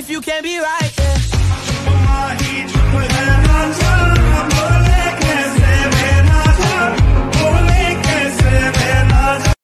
if you can't be right, yeah.